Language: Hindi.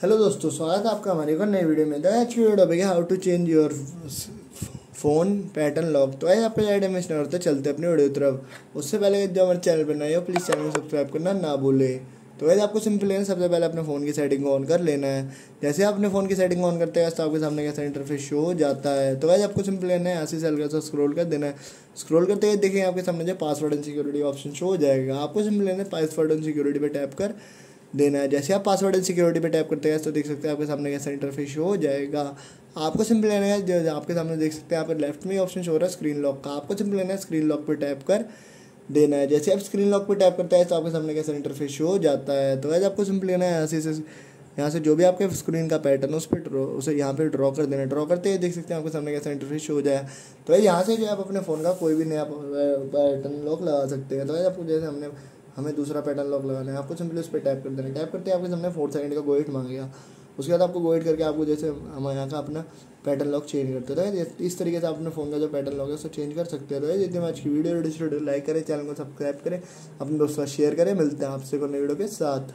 हेलो दोस्तों, स्वागत है आपका हमारे नई वीडियो में। तो आज वीडियो है how to change your phone pattern lock तो आज आपके स्टार्ट होते चलते अपनी वीडियो तरफ़। उससे पहले जो हमारे चैनल पर नए हो प्लीज़ चैनल सब्सक्राइब करना ना भूले। तो वैसे आपको सिंपल है, सबसे पहले अपने फ़ोन की सेटिंग ऑन कर लेना है। जैसे आप अपने फ़ोन की सेटिंग ऑन करते हैं तो आपके सामने कैसा इंटरफेस शो हो जाता है। तो वैसे आपको सिंपल लेना है, ऐसे सेल का स्क्रॉल कर देना है। स्क्रॉल करते हुए देखिए आपके सामने जो password and security option show हो जाएगा। आपको सिंपल लेना है पासवर्ड एंड सिक्योरिटी पर टैप कर देना है। जैसे आप पासवर्ड एंड सिक्योरिटी पे टैप करते हैं तो देख सकते हैं आपके सामने कैसा इंटरफेस हो जाएगा। आपको सिंपल लेना है आपके सामने देख सकते हैं आप लेफ़्ट में ऑप्शन शो हो रहा है स्क्रीन लॉक का। आपको सिंपल लेना है स्क्रीन लॉक पर टैप कर देना है। जैसे आप स्क्रीन लॉक पर टैप करते हैं तो आपके सामने कैसा इंटरफेस हो जाता है। तो वैसे आपको सिंपल लेना है, यहाँ से यहाँ से जो भी आपके स्क्रीन का पैटर्न है, उस पर उसे यहाँ पे ड्रॉ कर देना ड्रॉ करते हैं देख सकते हैं आपके सामने कैसा इंटरफेस हो जाए। तो यहाँ से जो आप अपने फ़ोन का कोई भी नया पैटर्न लॉक लगा सकते हैं। तो आपको जैसे हमने हमें दूसरा पैटर्न लॉक लगाना है। आपको सिंपली उस पर टैप कर देना टैप करते आपके सामने फोर सेकंड का गोइट मांगेगा उसके बाद आपको गोइट करके आपको जैसे हमारे यहाँ का अपना पैटर्न लॉक चेंज करते थे इस तरीके से आप अपने फ़ोन का जो पैटर्न लॉक है, उसको चेंज कर सकते हो। तो जितने आज की वीडियो लाइक करें चैनल को सब्सक्राइब करें। अपने दोस्तों शेयर करें। मिलते हैं आपसे को वीडियो के साथ।